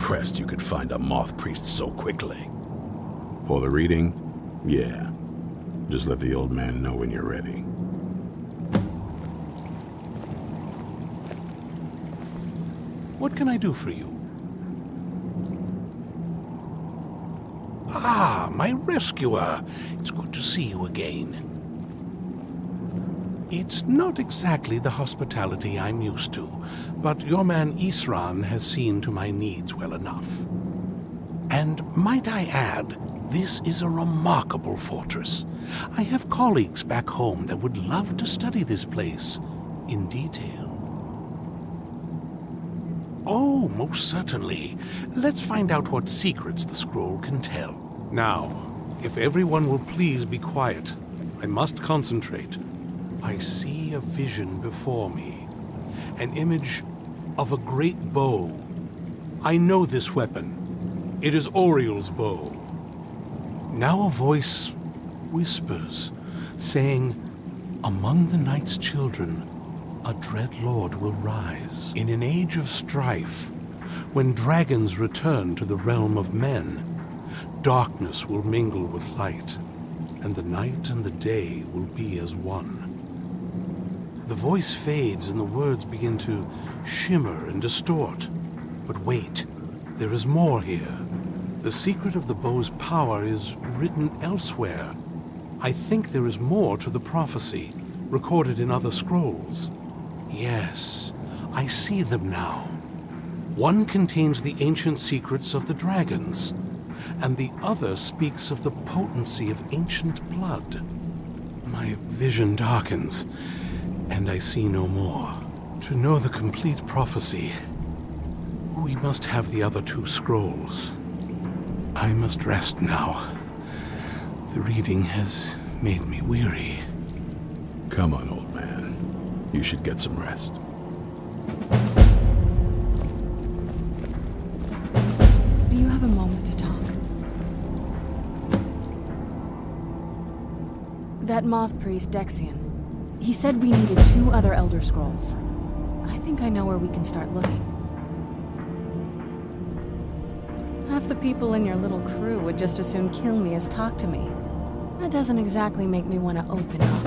impressed you could find a moth priest so quickly. For the reading, yeah. Just let the old man know when you're ready. What can I do for you? Ah, my rescuer. It's good to see you again. It's not exactly the hospitality I'm used to, but your man Isran has seen to my needs well enough. And might I add, this is a remarkable fortress. I have colleagues back home that would love to study this place in detail. Oh, most certainly. Let's find out what secrets the scroll can tell. Now, if everyone will please be quiet, I must concentrate. I see a vision before me. An image of a great bow. I know this weapon. It is Auriel's bow. Now a voice whispers, saying, Among the night's children, a dread lord will rise. In an age of strife, when dragons return to the realm of men, darkness will mingle with light, and the night and the day will be as one. The voice fades and the words begin to shimmer and distort. But wait, there is more here. The secret of the bow's power is written elsewhere. I think there is more to the prophecy, recorded in other scrolls. Yes, I see them now. One contains the ancient secrets of the dragons, and the other speaks of the potency of ancient blood. My vision darkens, and I see no more. To know the complete prophecy, we must have the other two scrolls. I must rest now. The reading has made me weary. Come on, old man. You should get some rest. Do you have a moment to talk? That moth priest, Dexion, he said we needed two other Elder Scrolls. I think I know where we can start looking. Half the people in your little crew would just as soon kill me as talk to me. That doesn't exactly make me want to open up.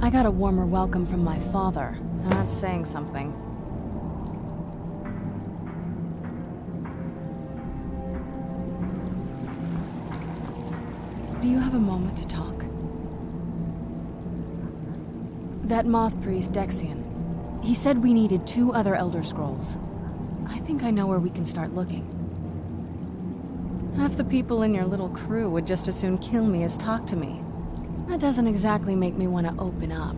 I got a warmer welcome from my father, that's saying something. Do you have a moment to talk? That moth priest, Dexion, he said we needed two other Elder Scrolls. I think I know where we can start looking. Half the people in your little crew would just as soon kill me as talk to me. That doesn't exactly make me want to open up.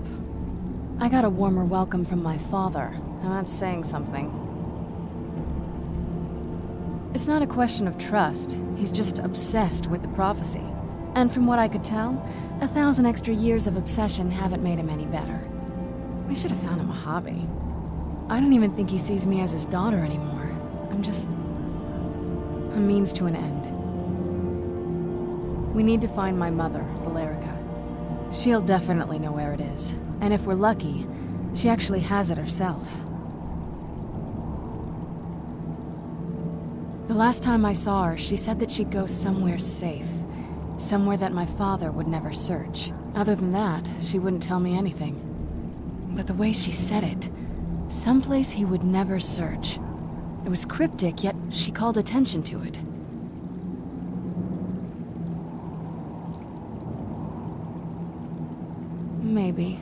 I got a warmer welcome from my father, and that's saying something. It's not a question of trust, he's just obsessed with the prophecy. And from what I could tell, a thousand extra years of obsession haven't made him any better. We should have found him a hobby. I don't even think he sees me as his daughter anymore. I'm just... a means to an end. We need to find my mother, Valerica. She'll definitely know where it is. And if we're lucky, she actually has it herself. The last time I saw her, she said that she'd go somewhere safe. Somewhere that my father would never search. Other than that, she wouldn't tell me anything. But the way she said it, someplace he would never search. It was cryptic, yet she called attention to it. Maybe.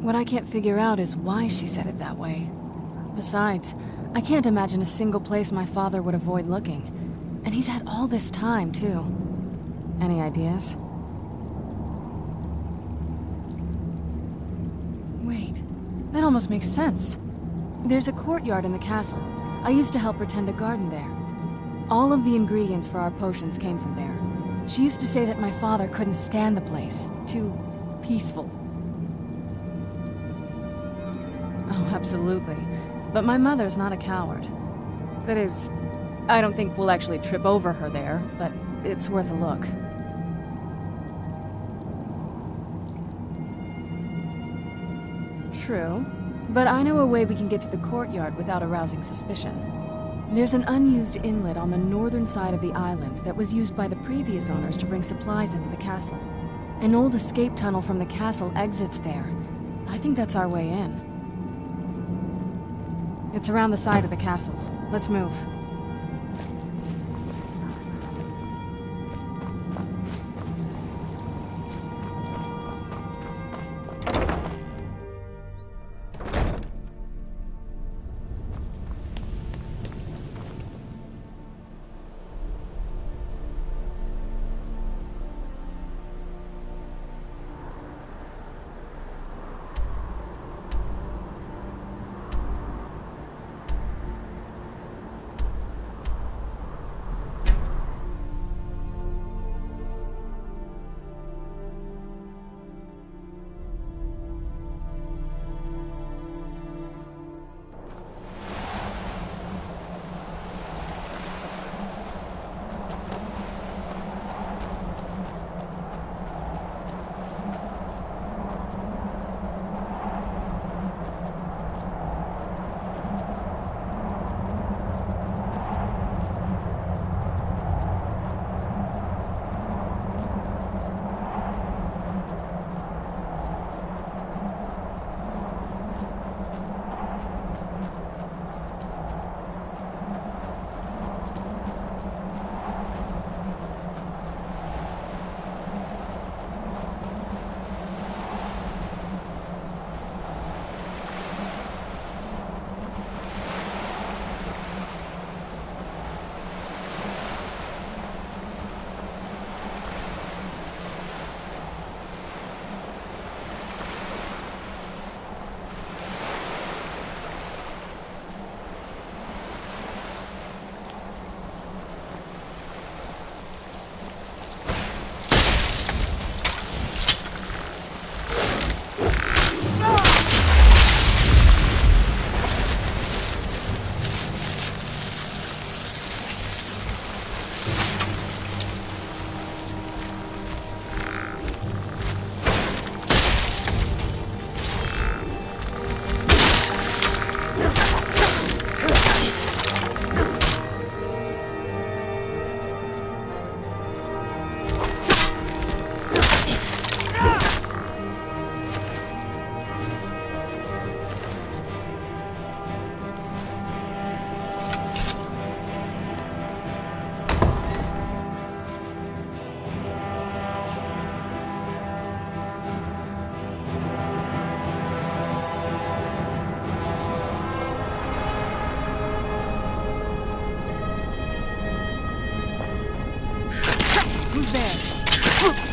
What I can't figure out is why she said it that way. Besides, I can't imagine a single place my father would avoid looking. And he's had all this time, too. Any ideas? Wait, that almost makes sense. There's a courtyard in the castle. I used to help her tend a garden there. All of the ingredients for our potions came from there. She used to say that my father couldn't stand the place. Too peaceful. Oh, absolutely. But my mother's not a coward. That is, I don't think we'll actually trip over her there, but it's worth a look. True. But I know a way we can get to the courtyard without arousing suspicion. There's an unused inlet on the northern side of the island that was used by the previous owners to bring supplies into the castle. An old escape tunnel from the castle exits there. I think that's our way in. It's around the side of the castle. Let's move. There?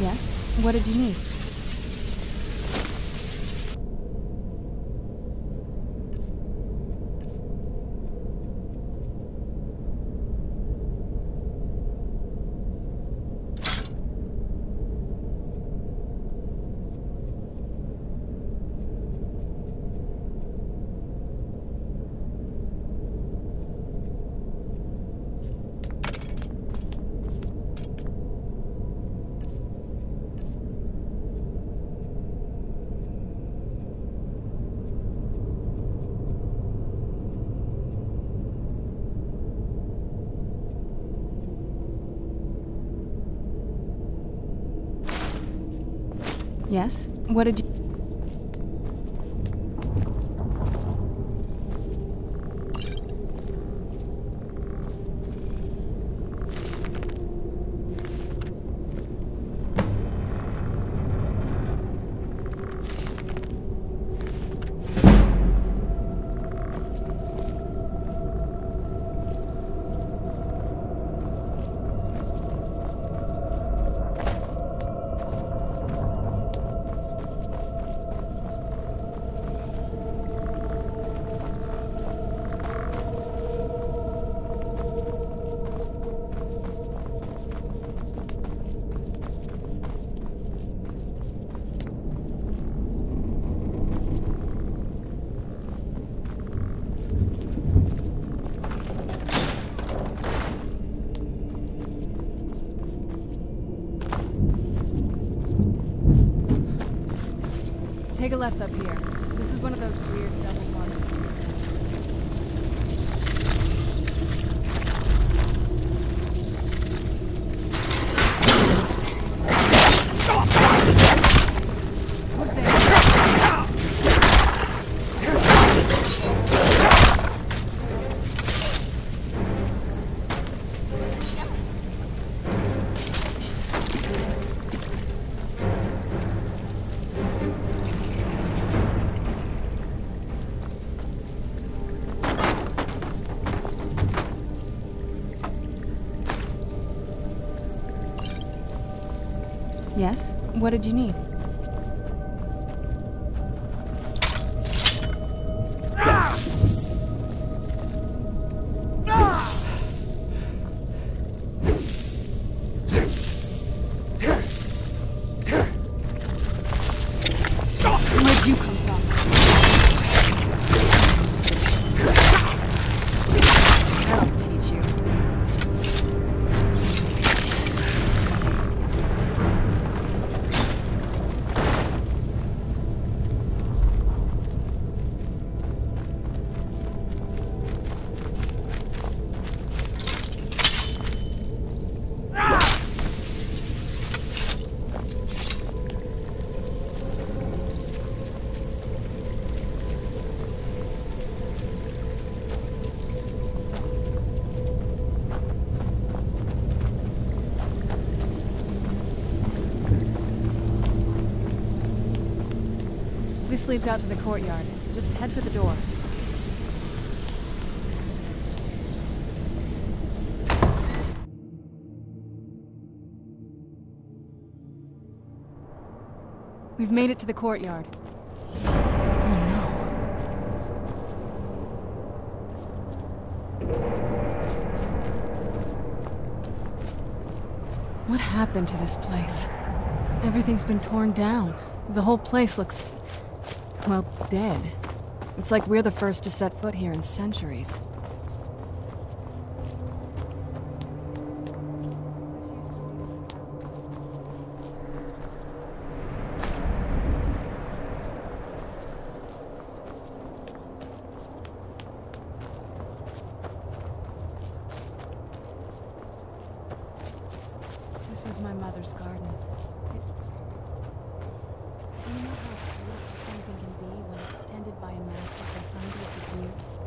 Yes? What did you need? What did you. Left up here. This is one of those weird uh, Yes? What did you need? Leads out to the courtyard. Just head for the door. We've made it to the courtyard. Oh, what happened to this place? Everything's been torn down. The whole place looks. Well, dead. It's like we're the first to set foot here in centuries. This used to be the castle's This was my mother's garden. It... Do you know how beautiful something can be when it's tended by a master for hundreds of years?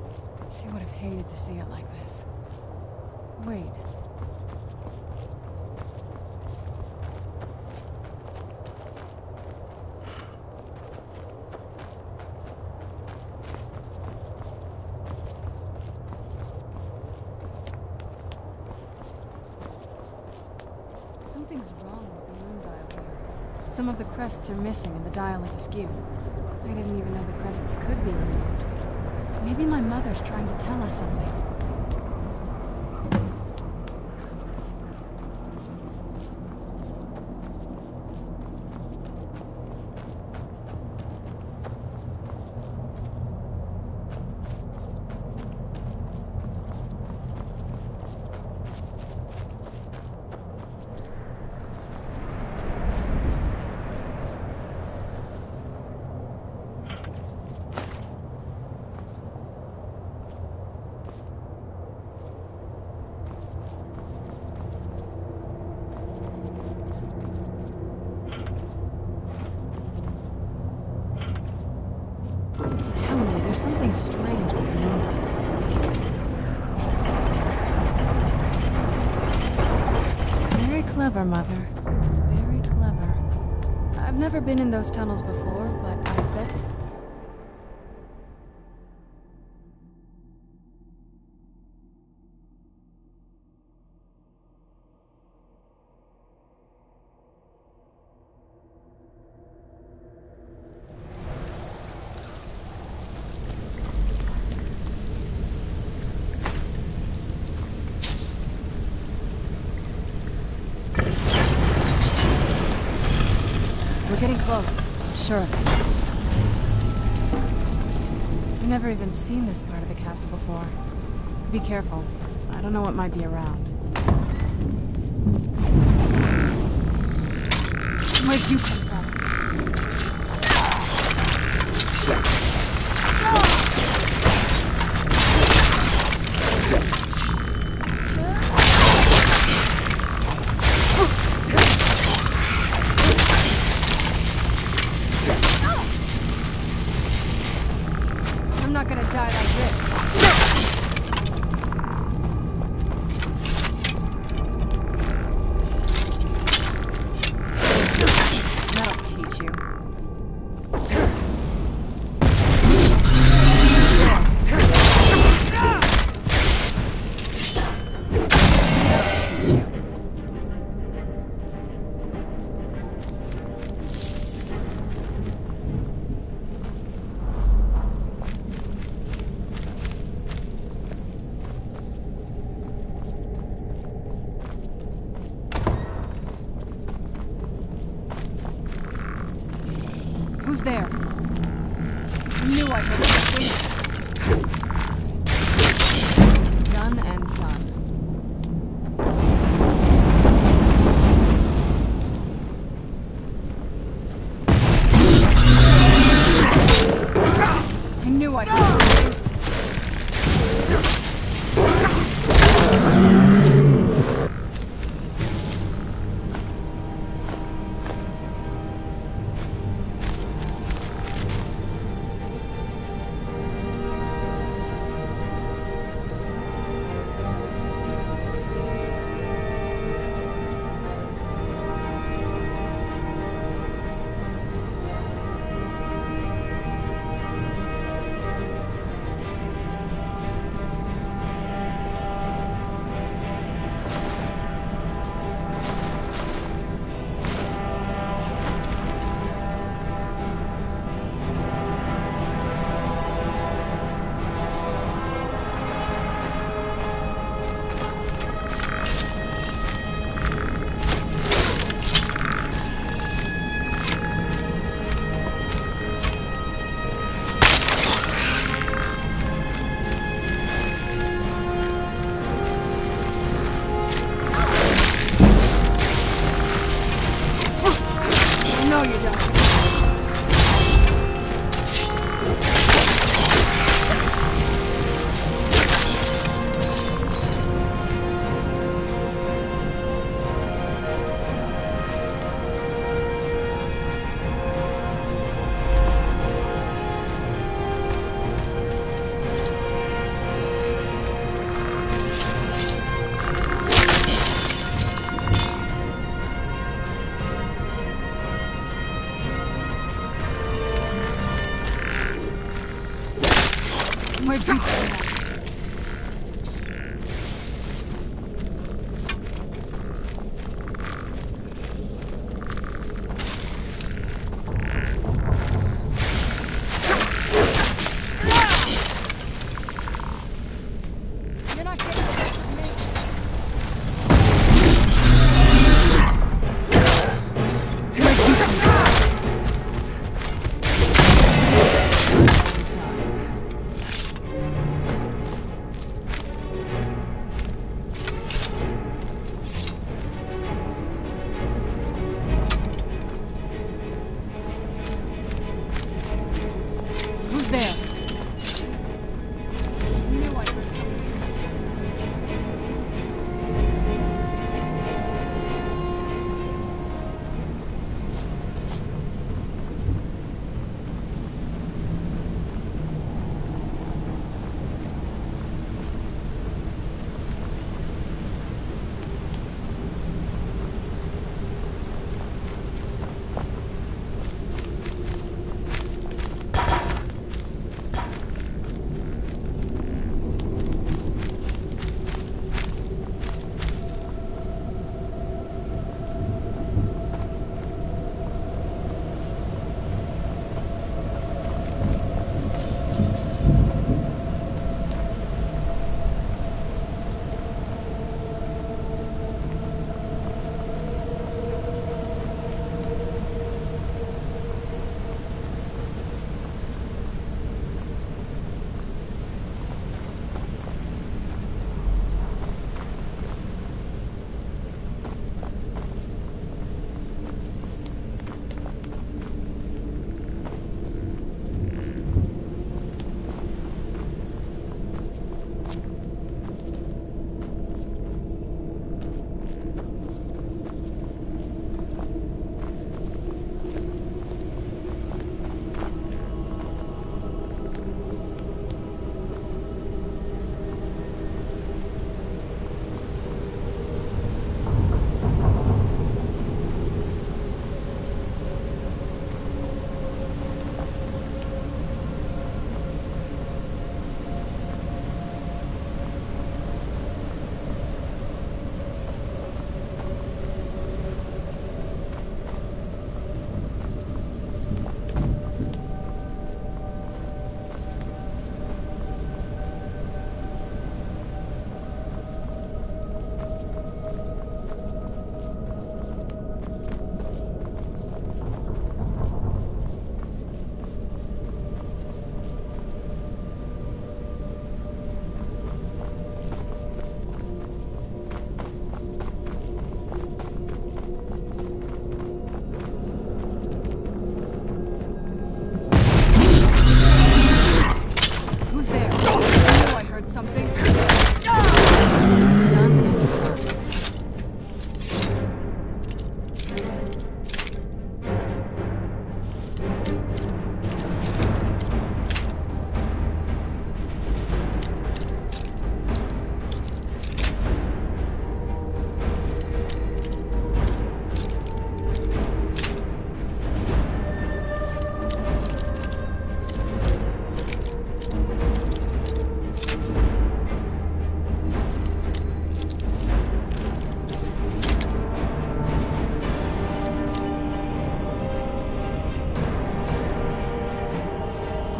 She would have hated to see it like this. Wait. Something's wrong with the moon dial here. Some of the crests are missing and the dial is askew. I didn't even know the crests could be removed. Maybe my mother's trying to tell us something. Something strange with moonlight. Very clever, Mother. Very clever. I've never been in those tunnels before, but I bet... We're getting close. I'm sure of it. I've never even seen this part of the castle before. Be careful. I don't know what might be around. Where'd you come from?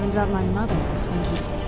Turns out my mother was sneaky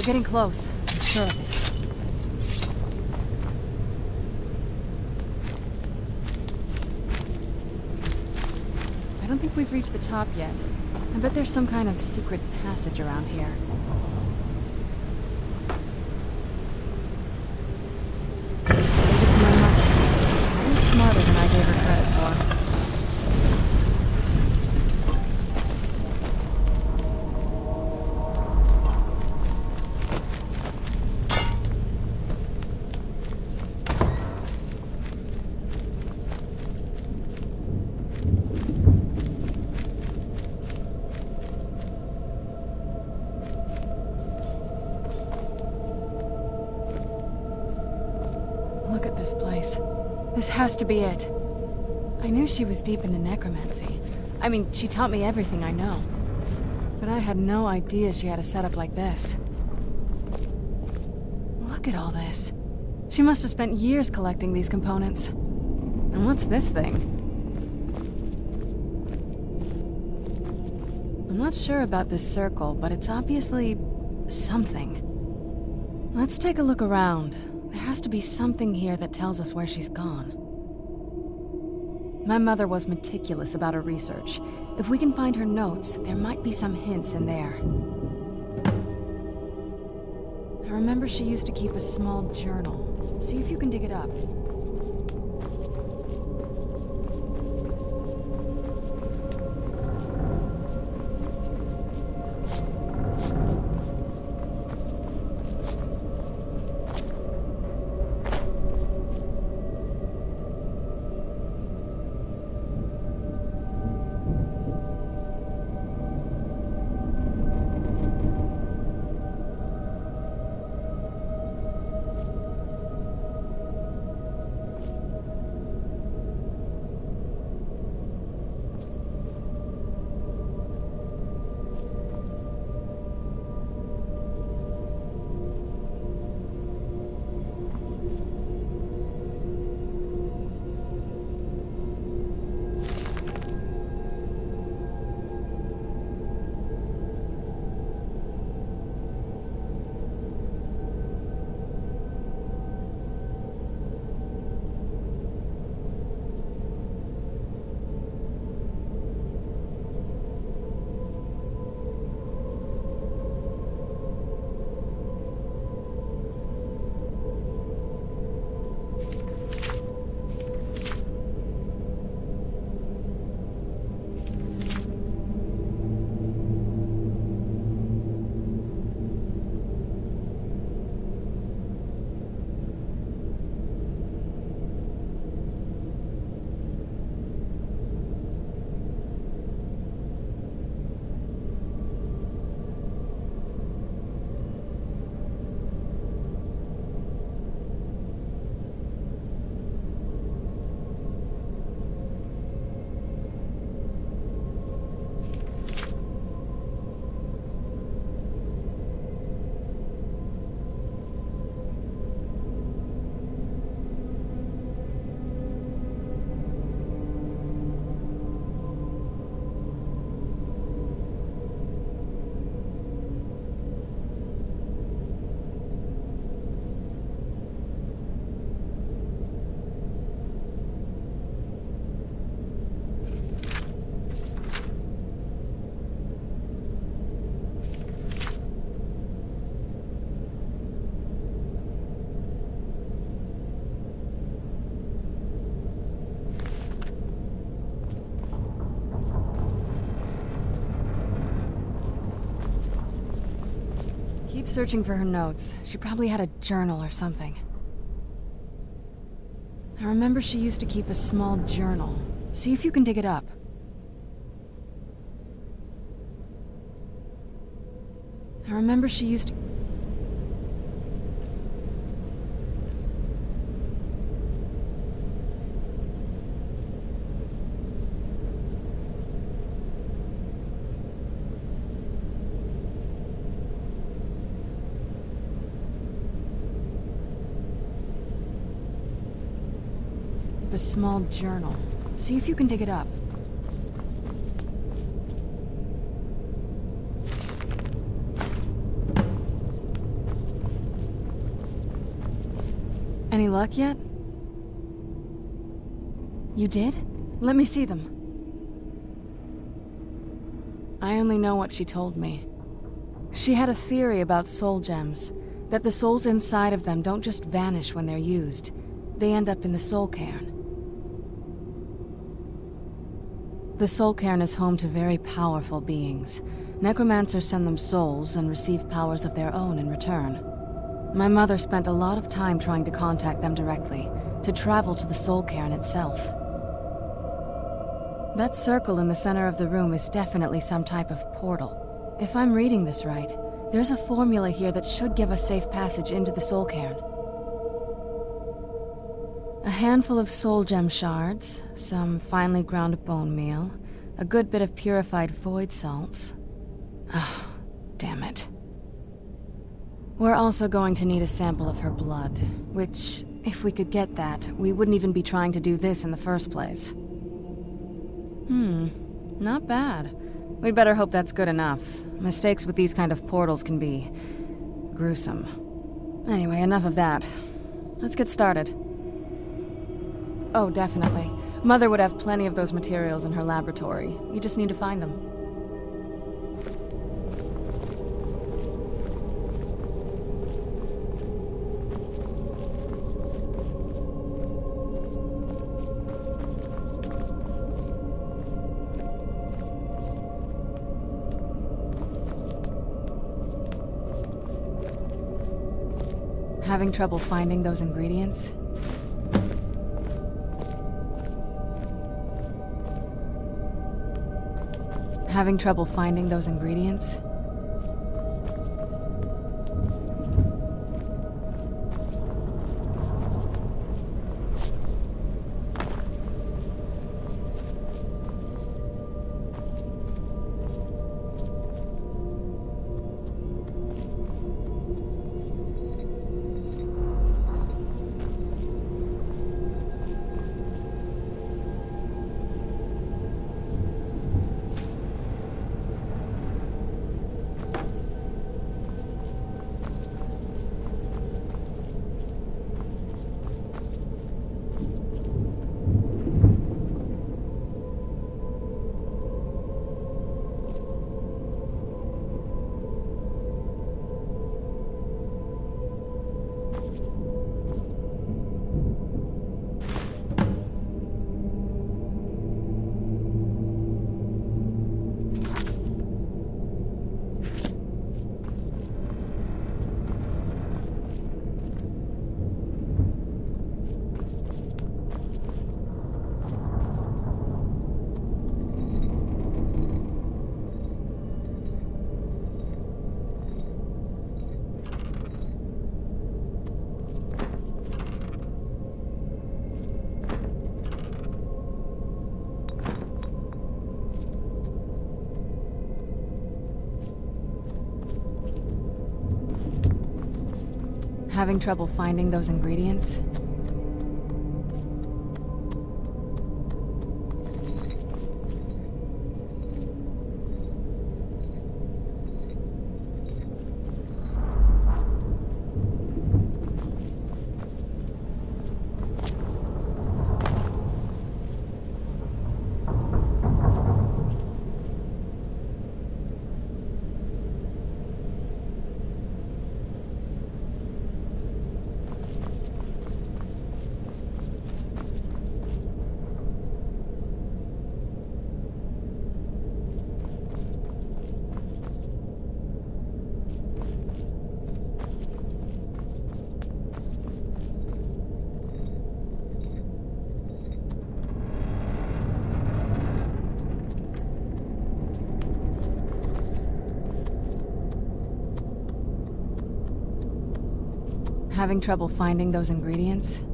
We're getting close. I'm sure of it. I don't think we've reached the top yet. I bet there's some kind of secret passage around here. To be it. I knew she was deep into necromancy. I mean, she taught me everything I know. But I had no idea she had a setup like this. Look at all this. She must have spent years collecting these components. And what's this thing? I'm not sure about this circle, but it's obviously something. Let's take a look around. There has to be something here that tells us where she's gone. My mother was meticulous about her research. If we can find her notes, there might be some hints in there. I remember she used to keep a small journal. See if you can dig it up. Searching for her notes. She probably had a journal or something. I remember she used to keep a small journal. See if you can dig it up. I remember she used to... a small journal. See if you can dig it up. Any luck yet? You did? Let me see them. I only know what she told me. She had a theory about soul gems, that the souls inside of them don't just vanish when they're used. They end up in the soul cairn. The Soul Cairn is home to very powerful beings. Necromancers send them souls and receive powers of their own in return. My mother spent a lot of time trying to contact them directly, to travel to the Soul Cairn itself. That circle in the center of the room is definitely some type of portal. If I'm reading this right, there's a formula here that should give us safe passage into the Soul Cairn. A handful of soul gem shards, some finely ground bone meal, a good bit of purified void salts. Oh, damn it. We're also going to need a sample of her blood, which, if we could get that, we wouldn't even be trying to do this in the first place. Hmm, not bad. We'd better hope that's good enough. Mistakes with these kind of portals can be... gruesome. Anyway, enough of that. Let's get started. Oh, definitely. Mother would have plenty of those materials in her laboratory. You just need to find them. Having trouble finding those ingredients? Having trouble finding those ingredients? Having trouble finding those ingredients? Having trouble finding those ingredients?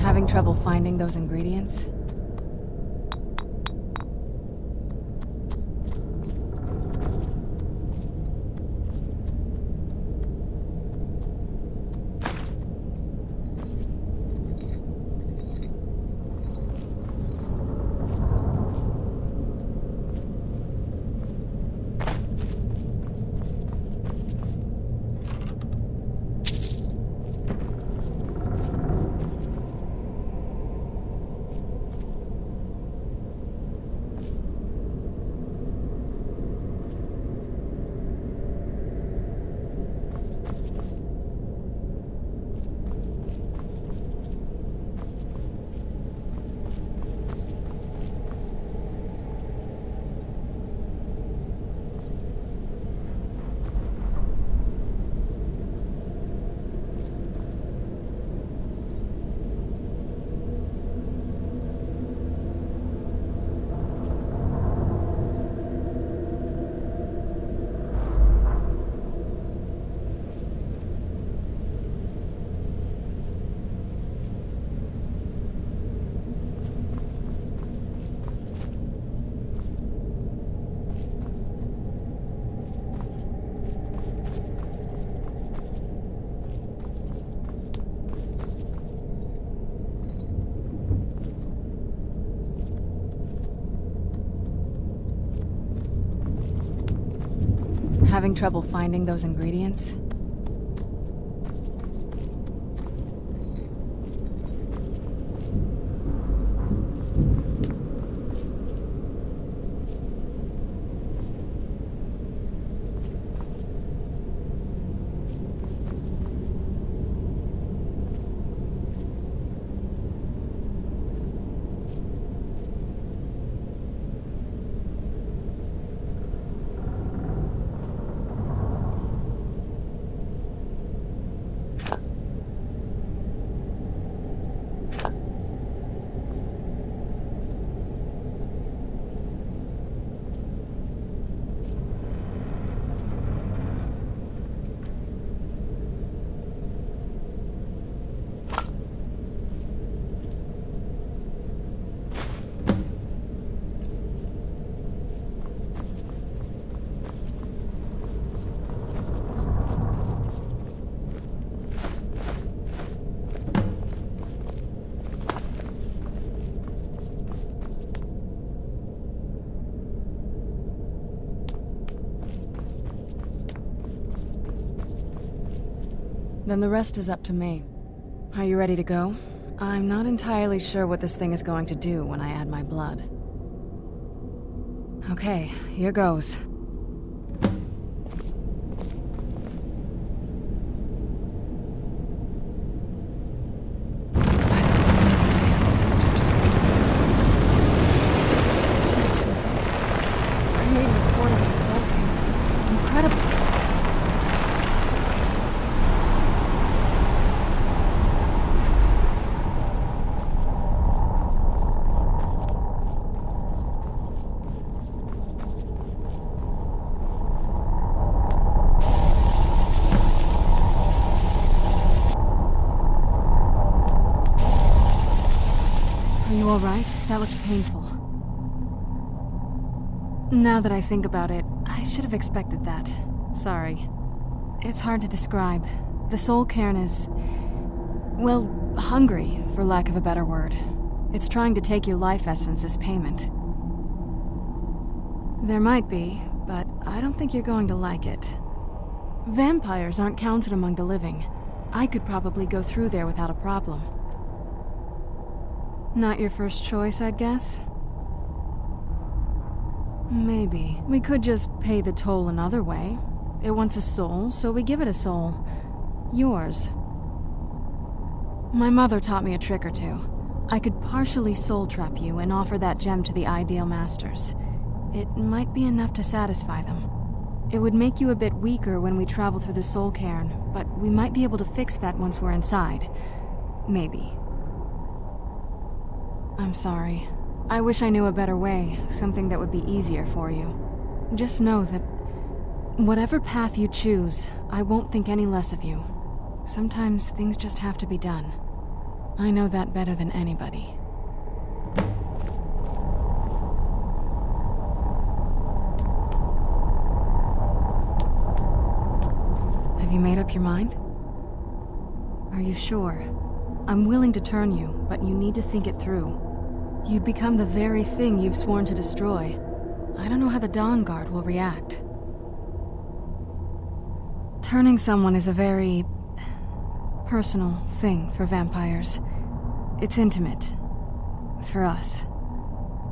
Having trouble finding those ingredients? Having trouble finding those ingredients? Then the rest is up to me. Are you ready to go? I'm not entirely sure what this thing is going to do when I add my blood. Okay, here goes. Now that I think about it, I should have expected that. Sorry. It's hard to describe. The soul cairn is... well, hungry, for lack of a better word. It's trying to take your life essence as payment. There might be, but I don't think you're going to like it. Vampires aren't counted among the living. I could probably go through there without a problem. Not your first choice, I'd guess? Maybe. We could just pay the toll another way. It wants a soul, so we give it a soul. Yours. My mother taught me a trick or two. I could partially soul trap you and offer that gem to the Ideal Masters. It might be enough to satisfy them. It would make you a bit weaker when we travel through the soul cairn, but we might be able to fix that once we're inside. Maybe. I'm sorry. I wish I knew a better way, something that would be easier for you. Just know that whatever path you choose, I won't think any less of you. Sometimes things just have to be done. I know that better than anybody. Have you made up your mind? Are you sure? I'm willing to turn you, but you need to think it through. You'd become the very thing you've sworn to destroy. I don't know how the Dawnguard will react. Turning someone is a very... personal thing for vampires. It's intimate. For us.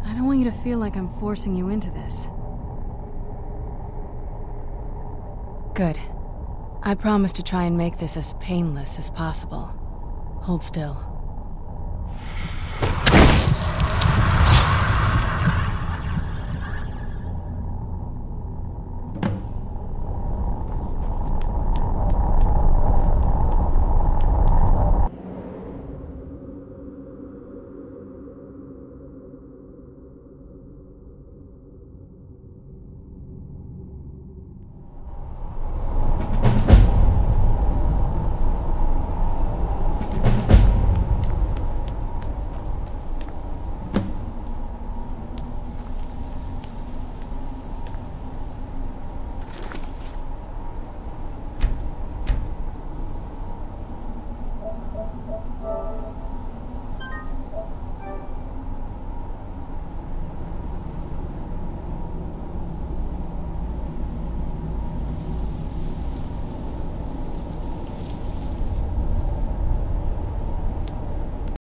I don't want you to feel like I'm forcing you into this. Good. I promise to try and make this as painless as possible. Hold still.